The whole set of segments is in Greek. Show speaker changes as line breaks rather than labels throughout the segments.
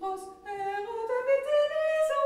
Post ero de vitiliso.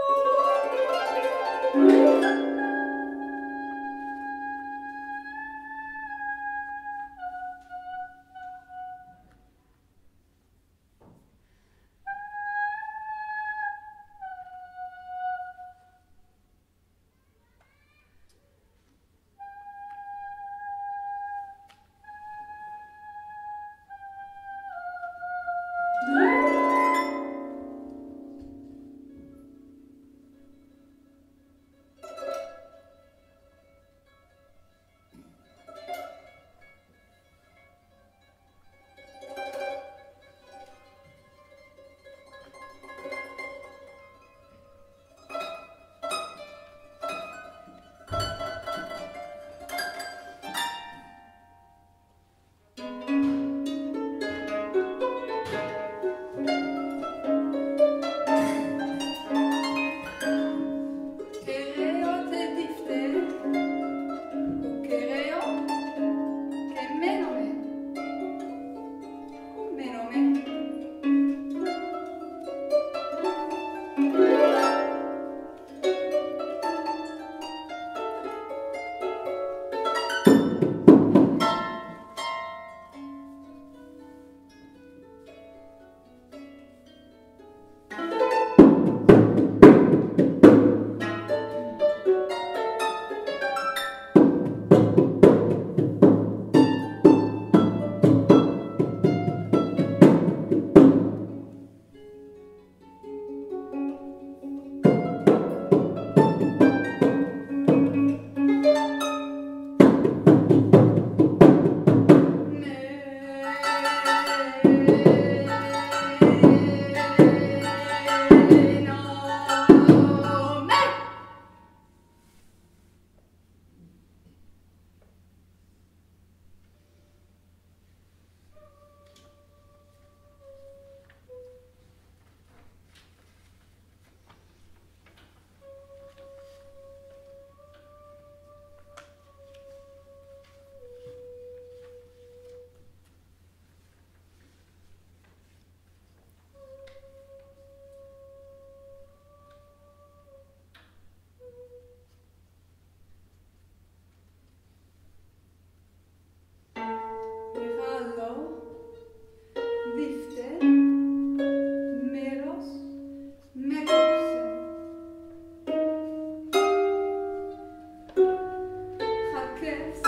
Κρέας.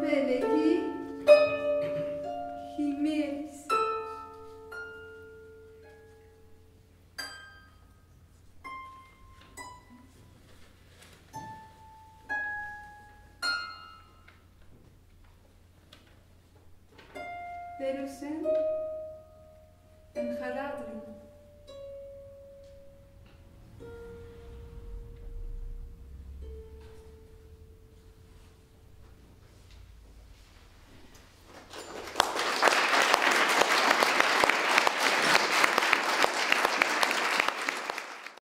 Πελεκή. Χιμίες. Περουσέν.